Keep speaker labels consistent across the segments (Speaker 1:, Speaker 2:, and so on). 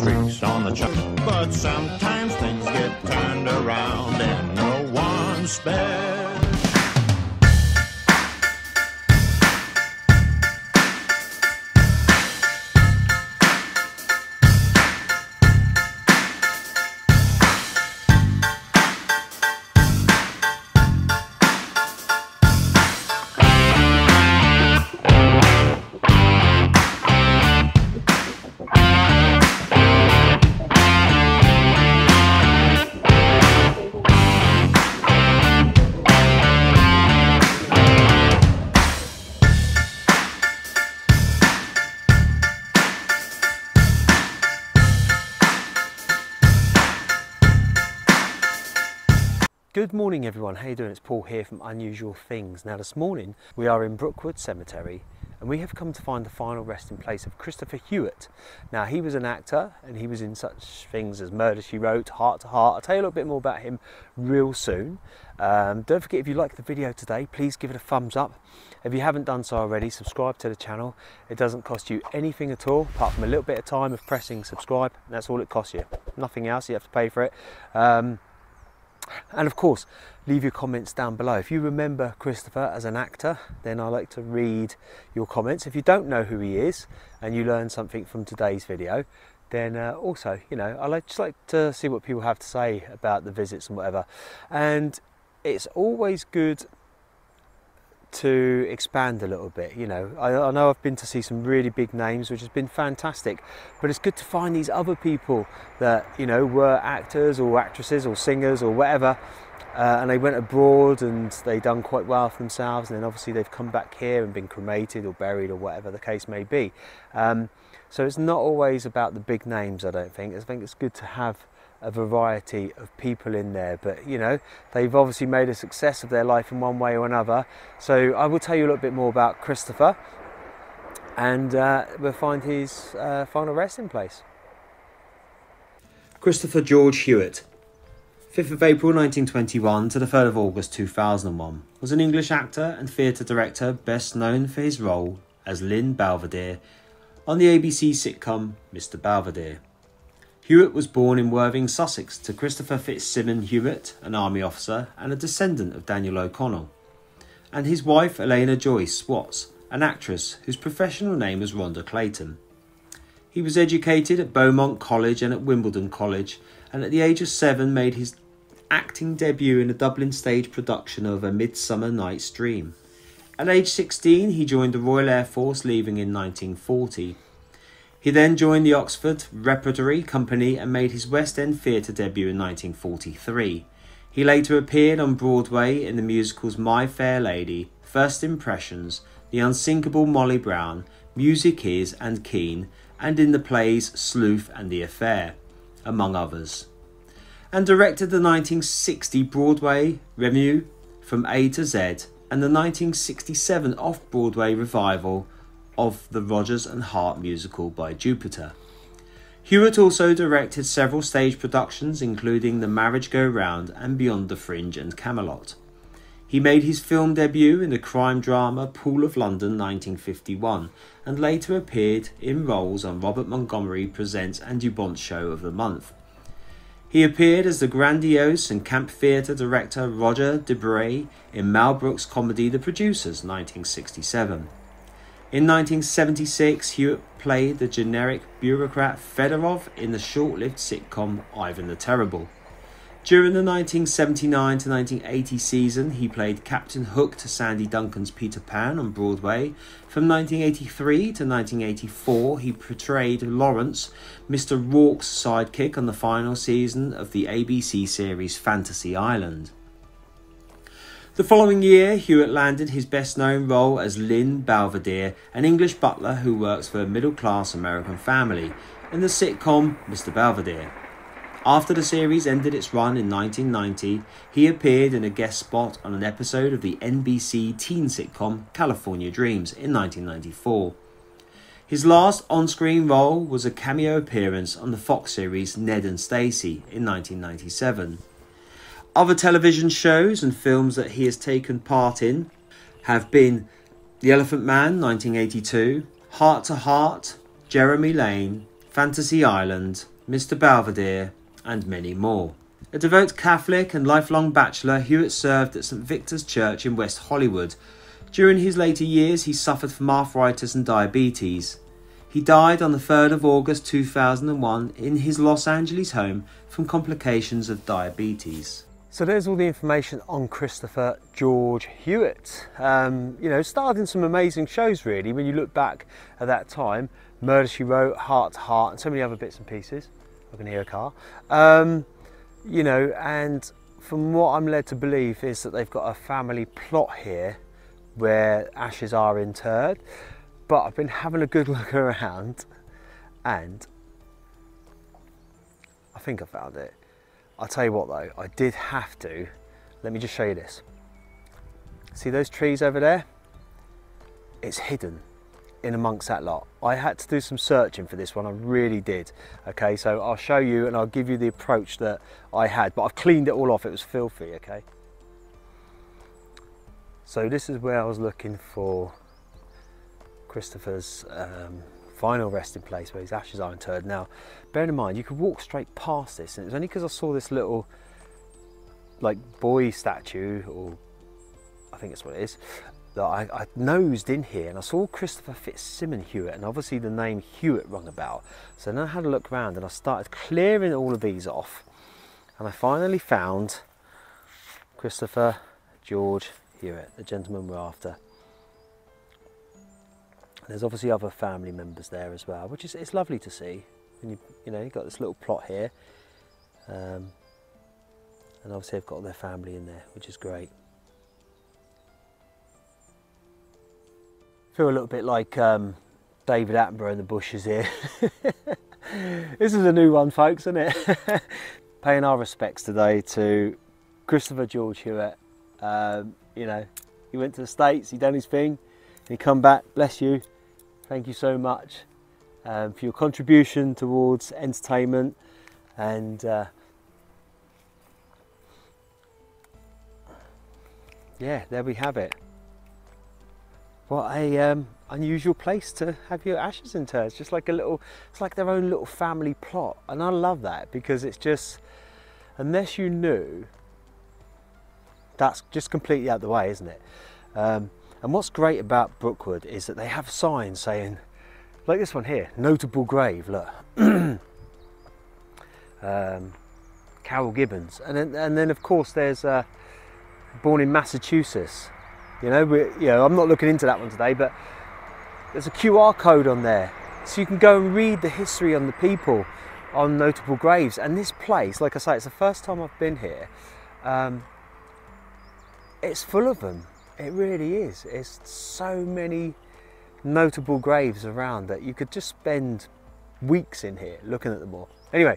Speaker 1: streaks on the chart. But sometimes things get turned around and no one's spared.
Speaker 2: Good morning everyone, how you doing? It's Paul here from Unusual Things. Now this morning we are in Brookwood Cemetery and we have come to find the final resting place of Christopher Hewett. Now he was an actor and he was in such things as Murder She Wrote, Hart to Hart. I'll tell you a little bit more about him real soon. Um, don't forget if you like the video today, please give it a thumbs up. If you haven't done so already, subscribe to the channel. It doesn't cost you anything at all, apart from a little bit of time of pressing subscribe. that's all it costs you. Nothing else, you have to pay for it. Um, and of course, leave your comments down below. If you remember Christopher as an actor, then I like to read your comments. If you don't know who he is and you learn something from today's video, then uh, also, you know, I like, just like to see what people have to say about the visits and whatever. And it's always good to expand a little bit. You know, I, I, know I've been to see some really big names, which has been fantastic, but it's good to find these other people that, you know, were actors or actresses or singers or whatever. Uh, and they went abroad and they done quite well for themselves, and then obviously they've come back here and been cremated or buried or whatever the case may be. Um, so it's not always about the big names, I don't think. I think it's good to have a variety of people in there but you know they've obviously made a success of their life in one way or another. So I will tell you a little bit more about Christopher and uh, we'll find his uh, final resting place. Christopher George Hewett. 5th of April 1921 to the 3rd of August 2001 was an English actor and theatre director best known for his role as Lynn Belvedere on the ABC sitcom Mr Belvedere Hewett was born in Worthing, Sussex, to Christopher Fitzsimon Hewett, an army officer and a descendant of Daniel O'Connell, and his wife Elena Joyce Watts, an actress whose professional name was Rhonda Clayton. He was educated at Beaumont College and at Wimbledon College, and at the age of seven made his acting debut in a Dublin stage production of A Midsummer Night's Dream. At age 16, he joined the Royal Air Force, leaving in 1940. He then joined the Oxford Repertory Company and made his West End theatre debut in 1943. He later appeared on Broadway in the musicals My Fair Lady, First Impressions, The Unsinkable Molly Brown, Music Is and Kean, and in the plays Sleuth and The Affair, among others. And directed the 1960 Broadway revue From A to Z and the 1967 off Broadway revival of the Rodgers and Hart musical by Jupiter. Hewett also directed several stage productions, including The Marriage Go Round and Beyond the Fringe and Camelot. He made his film debut in the crime drama Pool of London 1951 and later appeared in roles on Robert Montgomery Presents and DuPont Show of the Month. He appeared as the grandiose and camp theatre director Roger De Bris in Mel Brooks' comedy The Producers 1967. In 1976, Hewett played the generic bureaucrat Fedorov in the short-lived sitcom Ivan the Terrible. During the 1979 to 1980 season, he played Captain Hook to Sandy Duncan's Peter Pan on Broadway. From 1983 to 1984, he portrayed Lawrence, Mr. Rourke's sidekick on the final season of the ABC series Fantasy Island. The following year, Hewett landed his best known role as Lynn Belvedere, an English butler who works for a middle class American family, in the sitcom Mr. Belvedere. After the series ended its run in 1990, he appeared in a guest spot on an episode of the NBC teen sitcom California Dreams in 1994. His last on screen role was a cameo appearance on the Fox series Ned and Stacey in 1997. Other television shows and films that he has taken part in have been The Elephant Man 1982, Hart to Hart, Jeremy Lane,
Speaker 3: Fantasy Island, Mr. Belvedere, and many more. A devout Catholic and lifelong bachelor, Hewett served at St. Victor's Church in West Hollywood. During his later years, he suffered from arthritis and diabetes. He died on the 3rd of August 2001 in his Los Angeles home from complications of diabetes.
Speaker 2: So there's all the information on Christopher George Hewett. Um, you know, starred in some amazing shows really when you look back at that time. Murder She Wrote, Hart to Hart, and so many other bits and pieces. I can hear a car. Um, you know, and from what I'm led to believe is that they've got a family plot here where ashes are interred but I've been having a good look around and I think I found it. I'll tell you what though, I did have to, let me just show you this. See those trees over there? It's hidden in amongst that lot. I had to do some searching for this one, I really did. Okay, so I'll show you and I'll give you the approach that I had, but I've cleaned it all off, it was filthy, okay? So this is where I was looking for Christopher's um, final resting place where his ashes are interred. Now, bearing in mind, you could walk straight past this, and it was only because I saw this little, like, boy statue, or I think that's what it is, that I, I nosed in here and I saw Christopher Fitzsimon Hewett, and obviously the name Hewett rung about. So then I had a look around and I started clearing all of these off, and I finally found Christopher George Hewett, the gentleman we're after. There's obviously other family members there as well, which is it's lovely to see. And you, you know, you've got this little plot here. Um, and obviously they've got their family in there, which is great. Feel a little bit like um, David Attenborough in the bushes here. this is a new one, folks, isn't it? Paying our respects today to Christopher George Hewett. Um, you know, he went to the States, he done his thing, he come back, bless you, thank you so much um, for your contribution towards entertainment and uh, yeah there we have it. What a um, unusual place to have your ashes interred. It's just like a little it's like their own little family plot. And I love that because it's just unless you knew that's just completely out the way isn't it? Um, and what's great about Brookwood is that they have signs saying, like this one here, notable grave, look. um, Carroll Gibbons. And then, and then of course there's uh, born in Massachusetts. You know, we, you know, I'm not looking into that one today, but there's a QR code on there. So you can go and read the history on the people on notable graves. And this place, like I say, it's the first time I've been here. Um, it's full of them. It really is. It's so many notable graves around that you could just spend weeks in here looking at them all. Anyway,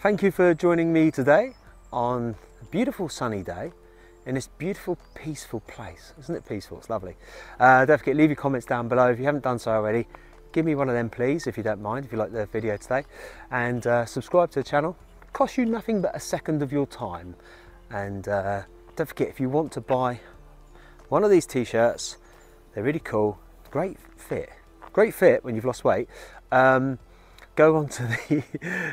Speaker 2: thank you for joining me today on a beautiful sunny day in this beautiful peaceful place. Isn't it peaceful? It's lovely. Uh, don't forget, leave your comments down below if you haven't done so already. Give me one of them please if you don't mind, if you like the video today. And uh, subscribe to the channel. It costs you nothing but a second of your time. And uh, don't forget, if you want to buy one of these t-shirts they're really cool. Great fit. Great fit when you've lost weight. Um, go onto the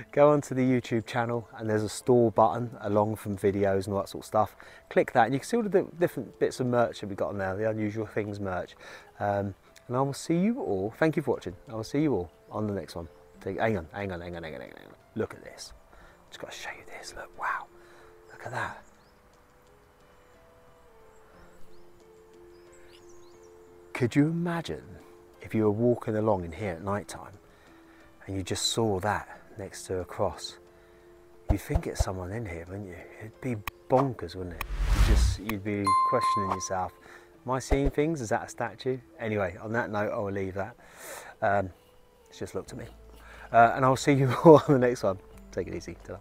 Speaker 2: go onto the YouTube channel and there's a store button along from videos and all that sort of stuff. Click that and you can see all the different bits of merch that we've got on there the unusual things merch. Um, and I will see you all. Thank you for watching. I will see you all on the next one. Hang on hang on hang on hang on hang on look at this. Just got to show you this. Look wow. Look at that Could you imagine if you were walking along in here at night time and you just saw that next to a cross? You'd think it's someone in here, wouldn't you? It'd be bonkers, wouldn't it? You'd just you'd be questioning yourself. Am I seeing things? Is that a statue? Anyway, on that note, I will leave that. Um, just looked at me. Uh, and I'll see you all on the next one. Take it easy. Ta-da.